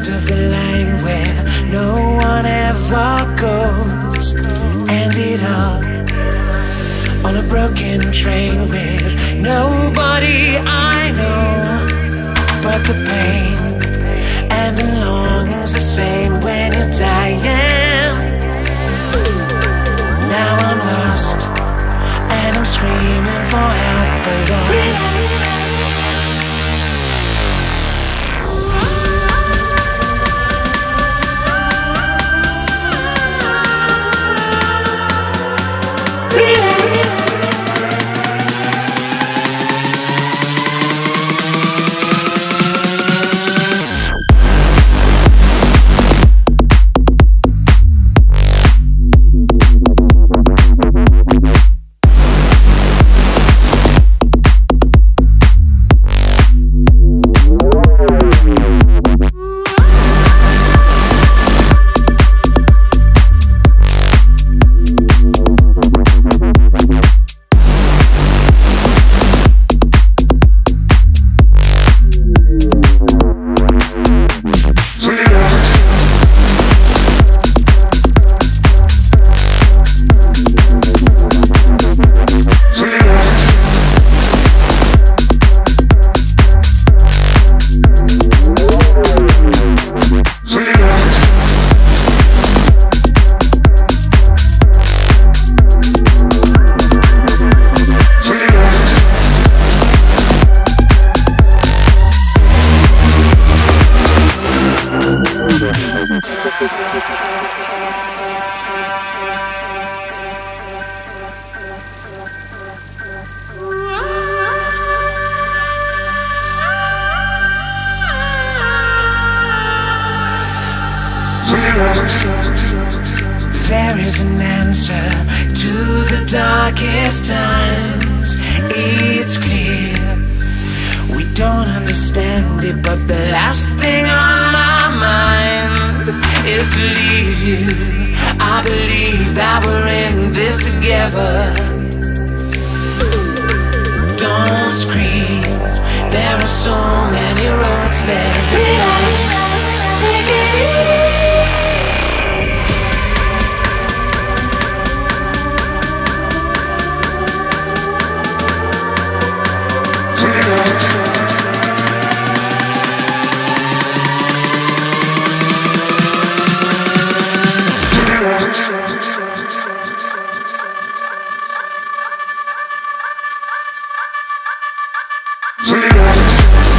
end of the line where no one ever goes. Ended up on a broken train with nobody I know. But the pain and the longing's the same when you're dying. Now I'm lost and I'm screaming for help alone. There is an answer to the darkest times. It's clear. We don't understand it, but the last thing on my mind is to leave you. I believe that we're in this together. Don't scream. There are so many roads left. Relax.